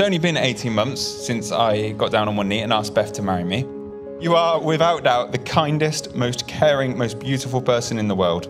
It's only been 18 months since I got down on one knee and asked Beth to marry me. You are, without doubt, the kindest, most caring, most beautiful person in the world.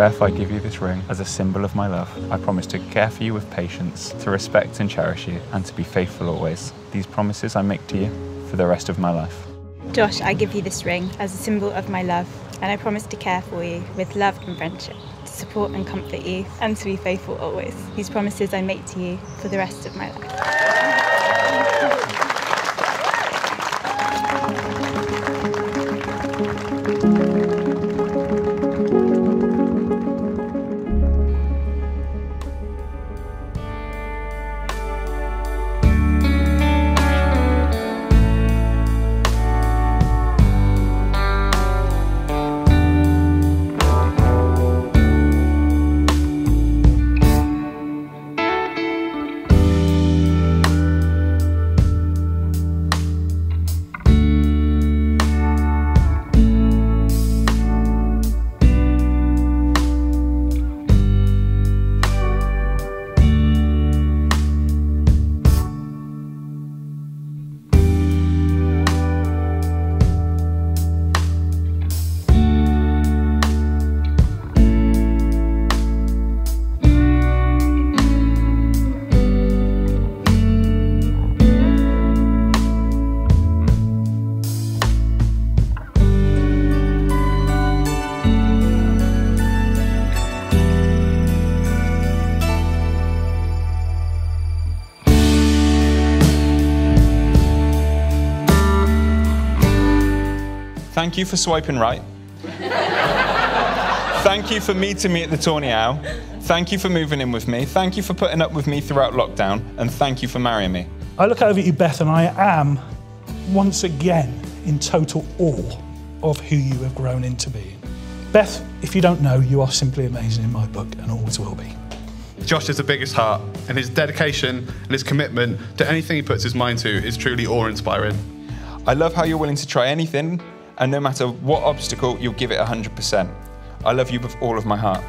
Beth, I give you this ring as a symbol of my love. I promise to care for you with patience, to respect and cherish you, and to be faithful always. These promises I make to you for the rest of my life. Josh, I give you this ring as a symbol of my love, and I promise to care for you with love and friendship, to support and comfort you, and to be faithful always. These promises I make to you for the rest of my life. Thank you for swiping right. Thank you for meeting me at the Tawny Owl. Thank you for moving in with me. Thank you for putting up with me throughout lockdown. And thank you for marrying me. I look over at you, Beth, and I am once again in total awe of who you have grown into being. Beth, if you don't know, you are simply amazing in my book and always will be. Josh has the biggest heart, and his dedication and his commitment to anything he puts his mind to is truly awe inspiring. I love how you're willing to try anything and no matter what obstacle, you'll give it 100%. I love you with all of my heart.